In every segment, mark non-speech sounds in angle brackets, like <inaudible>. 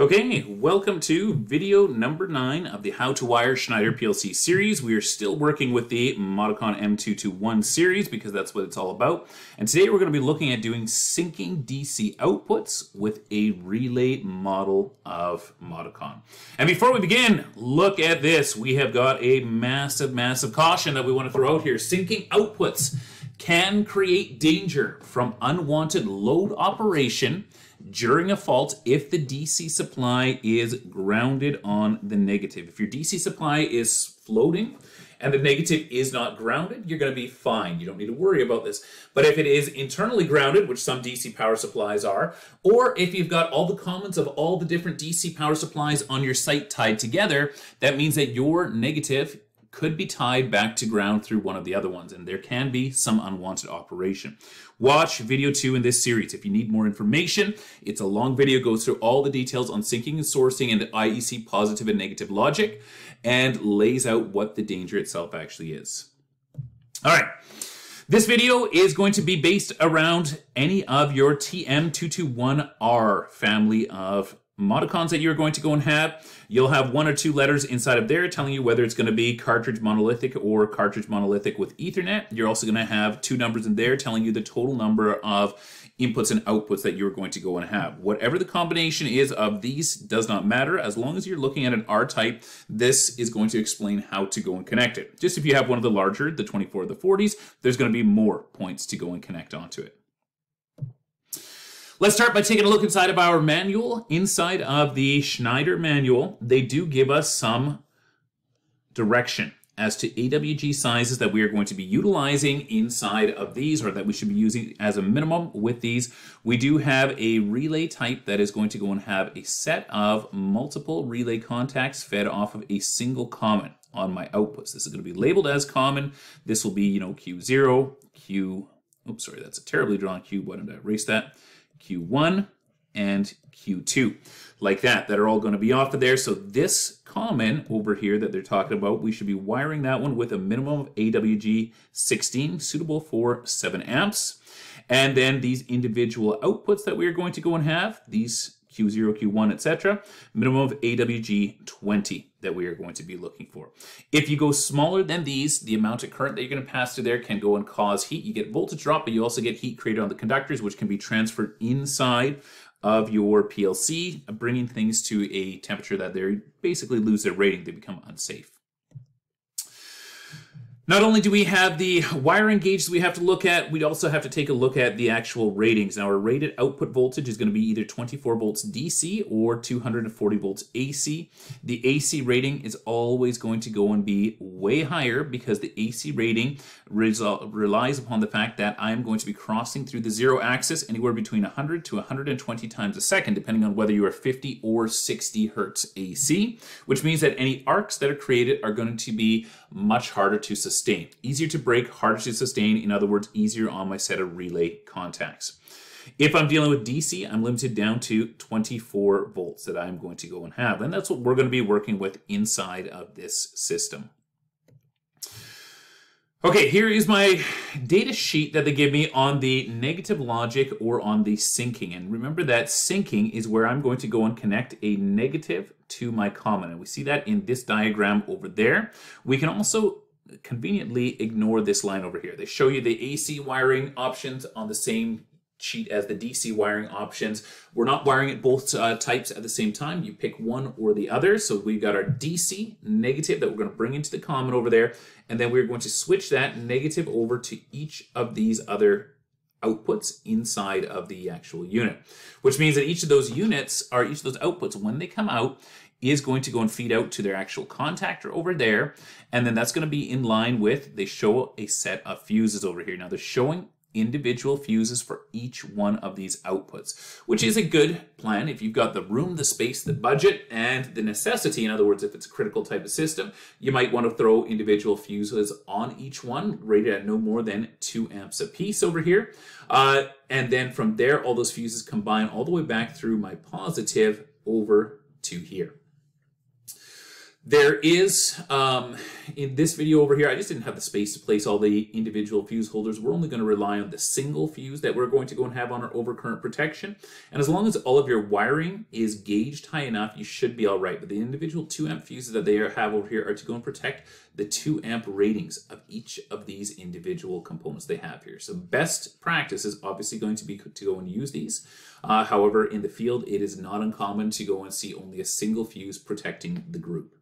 Okay, welcome to video number nine of the How to Wire Schneider PLC series. We are still working with the Modicon M221 series because that's what it's all about. And today we're going to be looking at doing sinking DC outputs with a relay model of Modicon. And before we begin, look at this. We have got a massive, massive caution that we want to throw out here. Sinking outputs can create danger from unwanted load operation during a fault if the DC supply is grounded on the negative. If your DC supply is floating and the negative is not grounded, you're going to be fine. You don't need to worry about this. But if it is internally grounded, which some DC power supplies are, or if you've got all the commons of all the different DC power supplies on your site tied together, that means that your negative could be tied back to ground through one of the other ones, and there can be some unwanted operation. Watch video two in this series if you need more information. It's a long video, goes through all the details on sinking and sourcing and the IEC positive and negative logic, and lays out what the danger itself actually is. All right. This video is going to be based around any of your TM221R family of modicons that you're going to go and have. You'll have one or two letters inside of there telling you whether it's going to be cartridge monolithic or cartridge monolithic with Ethernet. You're also going to have two numbers in there telling you the total number of inputs and outputs that you're going to go and have. Whatever the combination is of these does not matter. As long as you're looking at an R-type, this is going to explain how to go and connect it. Just if you have one of the larger, the 24 or the 40s, there's going to be more points to go and connect onto it. Let's start by taking a look inside of our manual. Inside of the Schneider manual, they do give us some direction as to AWG sizes that we are going to be utilizing inside of these or that we should be using as a minimum with these. We do have a relay type that is going to go and have a set of multiple relay contacts fed off of a single common on my outputs. This is going to be labeled as common. This will be, you know, Q0, Q, oops, sorry, that's a terribly drawn Q. Why don't I erase that? Q1, and Q2 like that that are all going to be off of there. So this common over here that they're talking about, we should be wiring that one with a minimum of AWG 16 suitable for 7 amps. And then these individual outputs that we are going to go and have, these Q0, Q1, etc. Minimum of AWG 20 that we are going to be looking for. If you go smaller than these, the amount of current that you're going to pass through there can go and cause heat. You get voltage drop, but you also get heat created on the conductors, which can be transferred inside of your PLC, bringing things to a temperature that they basically lose their rating. They become unsafe. Not only do we have the wiring gauge that we have to look at, we also have to take a look at the actual ratings. Now our rated output voltage is going to be either 24 volts DC or 240 volts AC. The AC rating is always going to go and be way higher because the AC rating relies upon the fact that I am going to be crossing through the zero axis anywhere between 100 to 120 times a second, depending on whether you are 50 or 60 hertz AC, which means that any arcs that are created are going to be much harder to sustain. Easier to break, harder to sustain, in other words, easier on my set of relay contacts. If I'm dealing with DC, I'm limited down to 24 volts that I'm going to go and have. And that's what we're going to be working with inside of this system. Okay, here is my data sheet that they give me on the negative logic or on the sinking. And remember that sinking is where I'm going to go and connect a negative to my common. And we see that in this diagram over there. We can also conveniently ignore this line over here. They show you the AC wiring options on the same sheet as the DC wiring options. We're not wiring it both uh, types at the same time. You pick one or the other. So we've got our DC negative that we're going to bring into the common over there. And then we're going to switch that negative over to each of these other outputs inside of the actual unit, which means that each of those units are each of those outputs, when they come out, is going to go and feed out to their actual contactor over there. And then that's going to be in line with, they show a set of fuses over here. Now they're showing individual fuses for each one of these outputs, which is a good plan if you've got the room, the space, the budget, and the necessity. In other words, if it's a critical type of system, you might want to throw individual fuses on each one, rated at no more than 2 amps a piece over here. Uh, and then from there, all those fuses combine all the way back through my positive over to here. There is, um, in this video over here, I just didn't have the space to place all the individual fuse holders. We're only going to rely on the single fuse that we're going to go and have on our overcurrent protection. And as long as all of your wiring is gauged high enough, you should be all right. But the individual 2 amp fuses that they have over here are to go and protect the 2 amp ratings of each of these individual components they have here. So best practice is obviously going to be to go and use these. Uh, however, in the field, it is not uncommon to go and see only a single fuse protecting the group.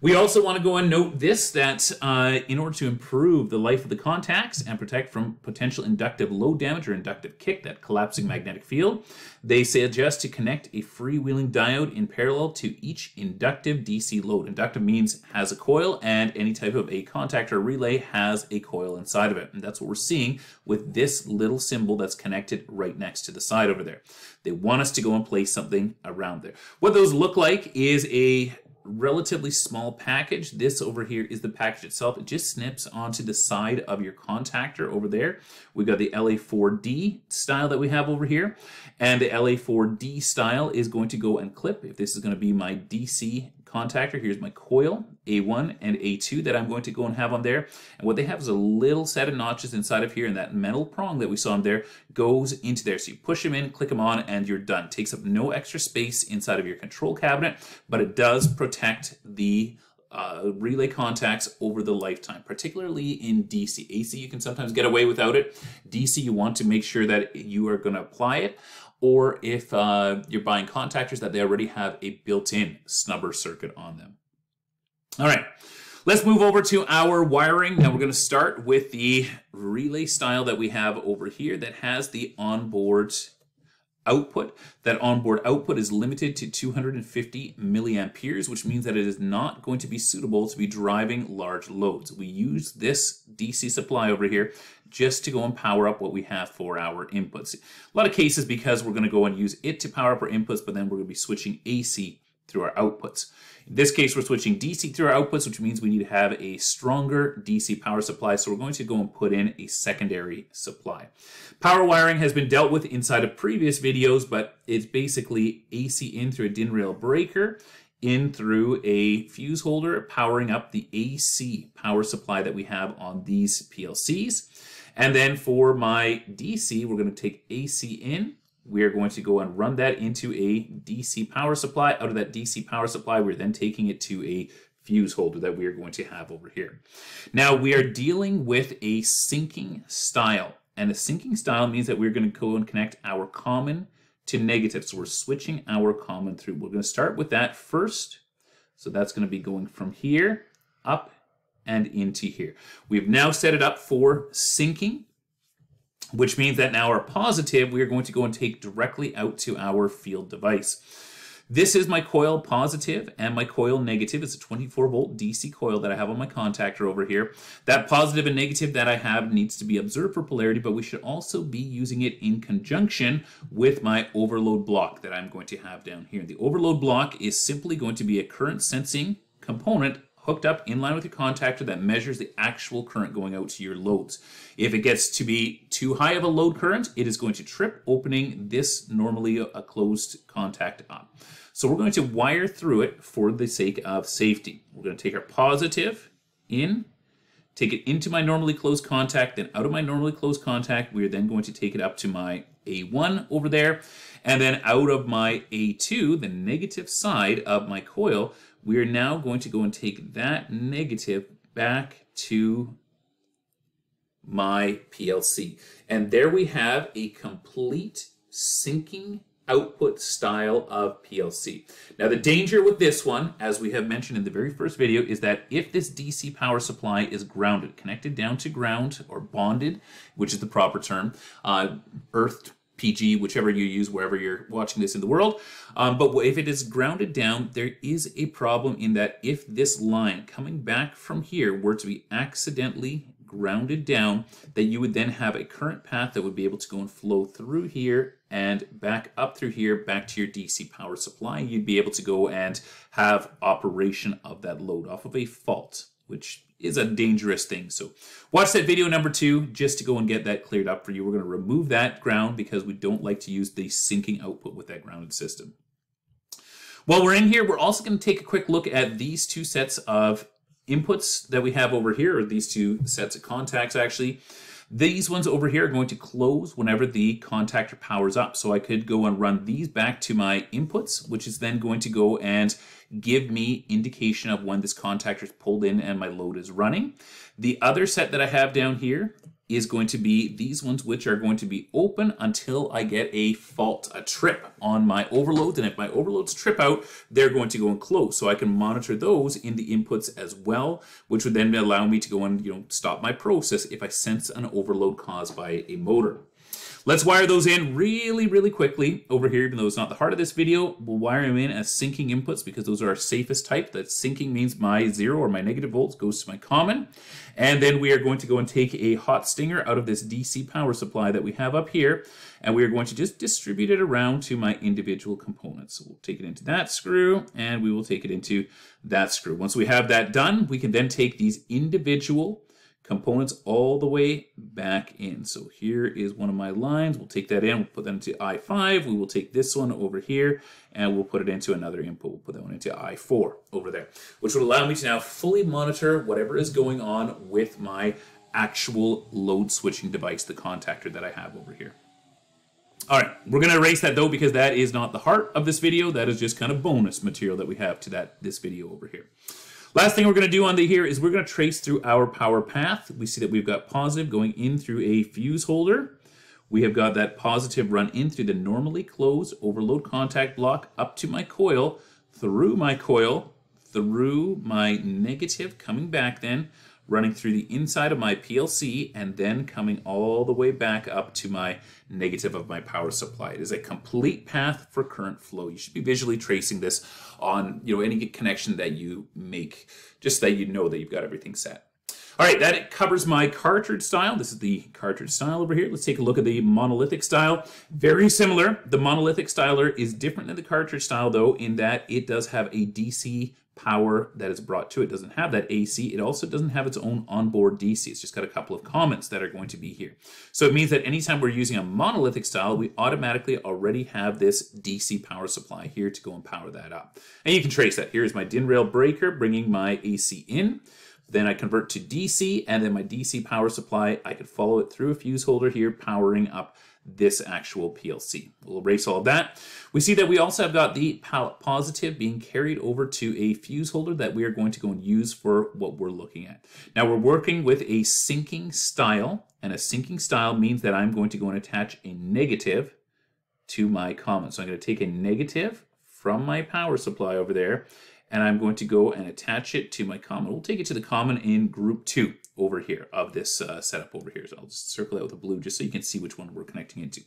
We also want to go and note this, that uh, in order to improve the life of the contacts and protect from potential inductive load damage or inductive kick, that collapsing magnetic field, they suggest to connect a freewheeling diode in parallel to each inductive DC load. Inductive means has a coil and any type of a contactor or relay has a coil inside of it. And that's what we're seeing with this little symbol that's connected right next to the side over there. They want us to go and place something around there. What those look like is a relatively small package. This over here is the package itself. It just snips onto the side of your contactor over there. We've got the LA4D style that we have over here. And the LA4D style is going to go and clip. If this is going to be my DC contactor. Here's my coil, A1 and A2 that I'm going to go and have on there. And what they have is a little set of notches inside of here and that metal prong that we saw in there goes into there. So you push them in, click them on, and you're done. Takes up no extra space inside of your control cabinet, but it does protect the uh, relay contacts over the lifetime, particularly in DC. AC, you can sometimes get away without it. DC, you want to make sure that you are going to apply it or if uh, you're buying contactors that they already have a built-in snubber circuit on them. All right, let's move over to our wiring. Now we're going to start with the relay style that we have over here that has the onboard output. That onboard output is limited to 250 milliamperes, which means that it is not going to be suitable to be driving large loads. We use this DC supply over here just to go and power up what we have for our inputs. A lot of cases because we're going to go and use it to power up our inputs, but then we're going to be switching AC through our outputs. In this case, we're switching DC through our outputs, which means we need to have a stronger DC power supply. So we're going to go and put in a secondary supply. Power wiring has been dealt with inside of previous videos, but it's basically AC in through a DIN rail breaker in through a fuse holder, powering up the AC power supply that we have on these PLCs. And then for my DC, we're going to take AC in we are going to go and run that into a DC power supply. Out of that DC power supply, we're then taking it to a fuse holder that we are going to have over here. Now we are dealing with a sinking style. And a sinking style means that we're going to go and connect our common to negative. So we're switching our common through. We're going to start with that first. So that's going to be going from here up and into here. We've now set it up for sinking which means that now our positive, we are going to go and take directly out to our field device. This is my coil positive and my coil negative. It's a 24 volt DC coil that I have on my contactor over here. That positive and negative that I have needs to be observed for polarity, but we should also be using it in conjunction with my overload block that I'm going to have down here. The overload block is simply going to be a current sensing component hooked up in line with your contactor that measures the actual current going out to your loads. If it gets to be too high of a load current, it is going to trip opening this normally a closed contact up. So we're going to wire through it for the sake of safety. We're going to take our positive in, take it into my normally closed contact, then out of my normally closed contact, we are then going to take it up to my A1 over there, and then out of my A2, the negative side of my coil, we are now going to go and take that negative back to my PLC. And there we have a complete sinking output style of PLC. Now the danger with this one, as we have mentioned in the very first video, is that if this DC power supply is grounded, connected down to ground or bonded, which is the proper term, uh, earthed PG, whichever you use, wherever you're watching this in the world. Um, but if it is grounded down, there is a problem in that if this line coming back from here were to be accidentally grounded down, that you would then have a current path that would be able to go and flow through here and back up through here, back to your DC power supply. You'd be able to go and have operation of that load off of a fault, which is a dangerous thing. So watch that video number two just to go and get that cleared up for you. We're going to remove that ground because we don't like to use the sinking output with that grounded system. While we're in here, we're also going to take a quick look at these two sets of inputs that we have over here, or these two sets of contacts actually. These ones over here are going to close whenever the contactor powers up. So I could go and run these back to my inputs, which is then going to go and give me indication of when this contactor is pulled in and my load is running. The other set that I have down here is going to be these ones which are going to be open until I get a fault, a trip on my overloads. And if my overloads trip out, they're going to go and close. So I can monitor those in the inputs as well, which would then allow me to go and you know stop my process if I sense an overload caused by a motor. Let's wire those in really, really quickly over here, even though it's not the heart of this video. We'll wire them in as sinking inputs because those are our safest type. That sinking means my zero or my negative volts goes to my common. And then we are going to go and take a hot stinger out of this DC power supply that we have up here. And we are going to just distribute it around to my individual components. So we'll take it into that screw and we will take it into that screw. Once we have that done, we can then take these individual components all the way back in. So here is one of my lines. We'll take that in, we'll put that into I5. We will take this one over here and we'll put it into another input. We'll put that one into I4 over there, which would allow me to now fully monitor whatever is going on with my actual load switching device, the contactor that I have over here. All right, we're to erase that though because that is not the heart of this video. That is just kind of bonus material that we have to that this video over here. Last thing we're going to do on the here is we're going to trace through our power path. We see that we've got positive going in through a fuse holder. We have got that positive run in through the normally closed overload contact block up to my coil, through my coil, through my negative, coming back then, running through the inside of my PLC, and then coming all the way back up to my negative of my power supply. It is a complete path for current flow. You should be visually tracing this on you know any connection that you make, just that you know that you've got everything set. All right, that covers my cartridge style. This is the cartridge style over here. Let's take a look at the monolithic style. Very similar. The monolithic styler is different than the cartridge style though in that it does have a DC power that is brought to it. it doesn't have that AC. It also doesn't have its own onboard DC. It's just got a couple of comments that are going to be here. So it means that anytime we're using a monolithic style, we automatically already have this DC power supply here to go and power that up. And you can trace that. Here's my DIN rail breaker bringing my AC in. Then I convert to DC, and then my DC power supply, I could follow it through a fuse holder here, powering up this actual PLC. We'll erase all of that. We see that we also have got the positive being carried over to a fuse holder that we are going to go and use for what we're looking at. Now we're working with a sinking style, and a sinking style means that I'm going to go and attach a negative to my common. So I'm going to take a negative from my power supply over there, and I'm going to go and attach it to my common. We'll take it to the common in group two over here of this uh, setup over here. So I'll just circle it with a blue just so you can see which one we're connecting into.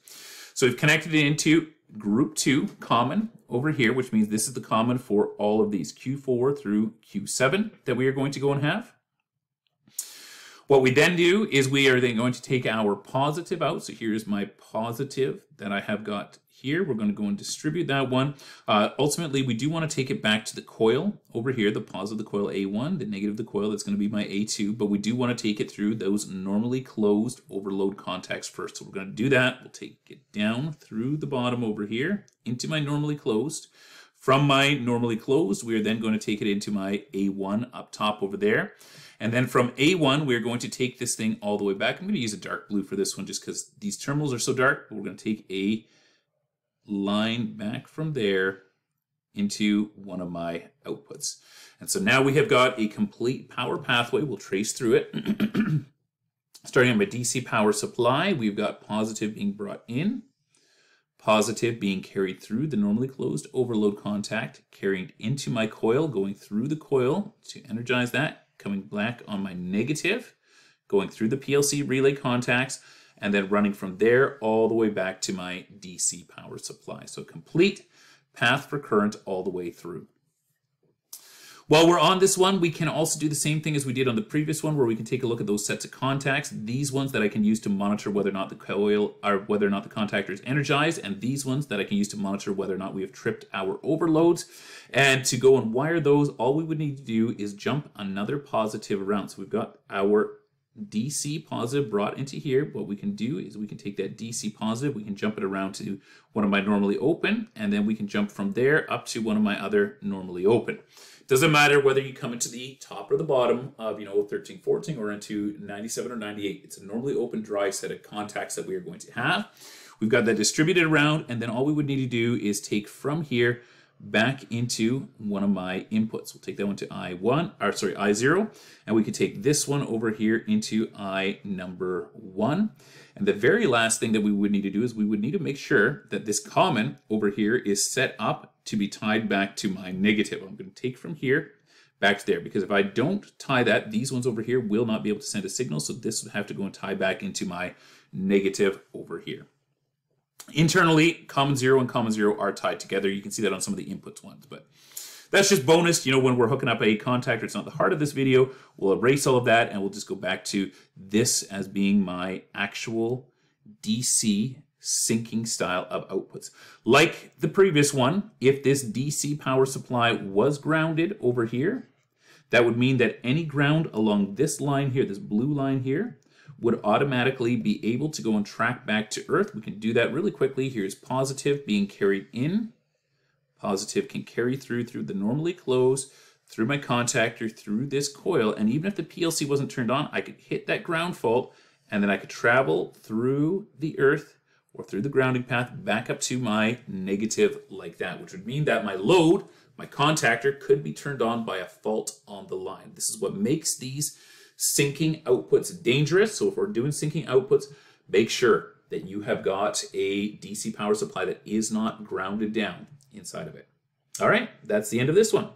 So we've connected it into group two common over here, which means this is the common for all of these Q4 through Q7 that we are going to go and have. What we then do is we are then going to take our positive out. So here's my positive that I have got here. We're going to go and distribute that one. Uh, ultimately, we do want to take it back to the coil over here, the positive the coil A1, the negative the coil, that's going to be my A2, but we do want to take it through those normally closed overload contacts first. So we're going to do that. We'll take it down through the bottom over here into my normally closed. From my normally closed, we are then going to take it into my A1 up top over there. And then from A1, we're going to take this thing all the way back. I'm going to use a dark blue for this one just because these terminals are so dark. But We're going to take a line back from there into one of my outputs. And so now we have got a complete power pathway. We'll trace through it. <clears throat> Starting on my DC power supply, we've got positive being brought in, positive being carried through the normally closed overload contact, carrying into my coil, going through the coil to energize that, coming back on my negative, going through the PLC relay contacts, and then running from there all the way back to my DC power supply. So complete path for current all the way through. While we're on this one, we can also do the same thing as we did on the previous one, where we can take a look at those sets of contacts. These ones that I can use to monitor whether or not the coil or whether or not the contactor is energized, and these ones that I can use to monitor whether or not we have tripped our overloads. And to go and wire those, all we would need to do is jump another positive around. So we've got our DC positive brought into here, what we can do is we can take that DC positive, we can jump it around to one of my normally open, and then we can jump from there up to one of my other normally open. Doesn't matter whether you come into the top or the bottom of, you know, 13, 14 or into 97 or 98. It's a normally open dry set of contacts that we are going to have. We've got that distributed around, and then all we would need to do is take from here back into one of my inputs. We'll take that one to I1, or sorry, I0, and we could take this one over here into I number one. And the very last thing that we would need to do is we would need to make sure that this common over here is set up to be tied back to my negative. I'm going to take from here back to there because if I don't tie that, these ones over here will not be able to send a signal. So this would have to go and tie back into my negative over here. Internally, common zero and common zero are tied together. You can see that on some of the inputs ones, but that's just bonus. You know, when we're hooking up a contactor, it's not the heart of this video. We'll erase all of that and we'll just go back to this as being my actual DC sinking style of outputs. Like the previous one, if this DC power supply was grounded over here, that would mean that any ground along this line here, this blue line here, would automatically be able to go and track back to Earth. We can do that really quickly. Here's positive being carried in. Positive can carry through through the normally closed, through my contactor, through this coil, and even if the PLC wasn't turned on, I could hit that ground fault, and then I could travel through the Earth or through the grounding path back up to my negative like that, which would mean that my load, my contactor, could be turned on by a fault on the line. This is what makes these sinking outputs dangerous. So if we're doing sinking outputs, make sure that you have got a DC power supply that is not grounded down inside of it. All right, that's the end of this one.